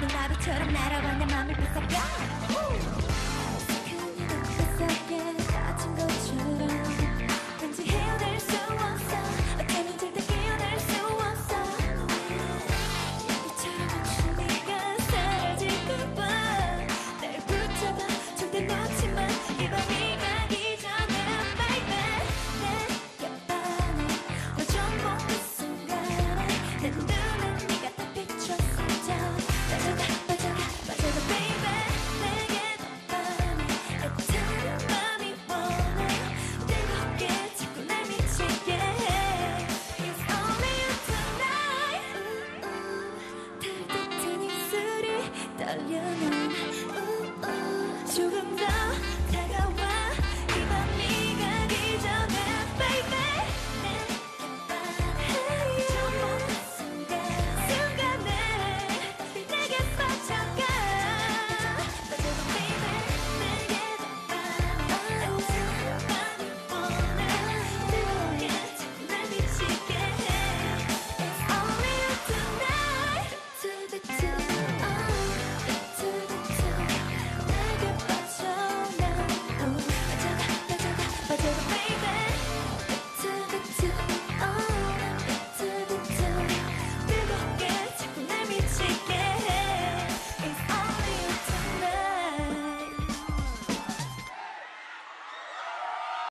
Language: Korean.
눈나비처럼 날아와 내 맘을 뺏어가. italiana